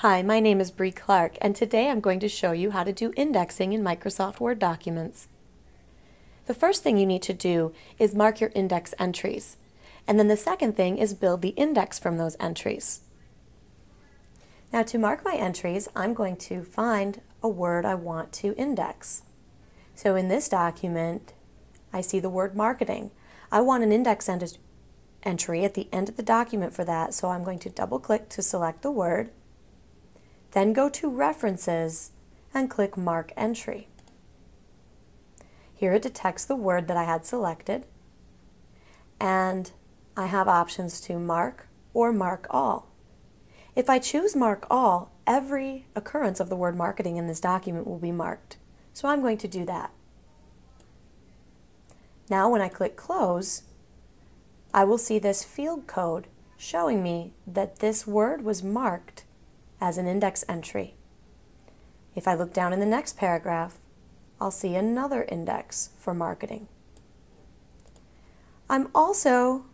Hi, my name is Brie Clark, and today I'm going to show you how to do indexing in Microsoft Word documents. The first thing you need to do is mark your index entries, and then the second thing is build the index from those entries. Now to mark my entries, I'm going to find a word I want to index. So in this document, I see the word marketing. I want an index entry at the end of the document for that, so I'm going to double click to select the word then go to References and click Mark Entry. Here it detects the word that I had selected and I have options to mark or mark all. If I choose mark all, every occurrence of the word marketing in this document will be marked. So I'm going to do that. Now when I click close, I will see this field code showing me that this word was marked as an index entry. If I look down in the next paragraph, I'll see another index for marketing. I'm also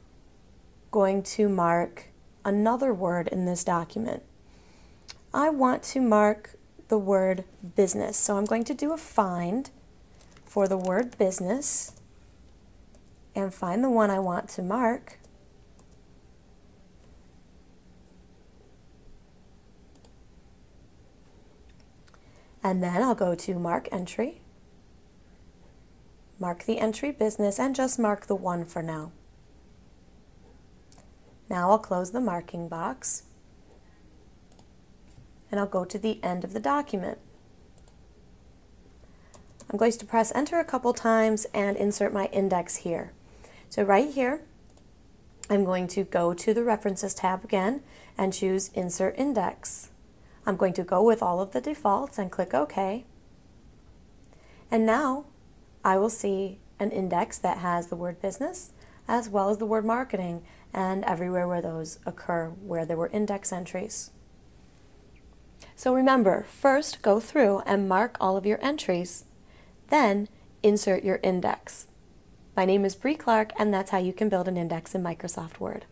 going to mark another word in this document. I want to mark the word business, so I'm going to do a find for the word business and find the one I want to mark. And then I'll go to Mark Entry, mark the entry business, and just mark the one for now. Now I'll close the marking box, and I'll go to the end of the document. I'm going to press enter a couple times and insert my index here. So right here, I'm going to go to the References tab again and choose Insert Index. I'm going to go with all of the defaults and click OK. And now I will see an index that has the word business as well as the word marketing and everywhere where those occur where there were index entries. So remember, first go through and mark all of your entries, then insert your index. My name is Brie Clark and that's how you can build an index in Microsoft Word.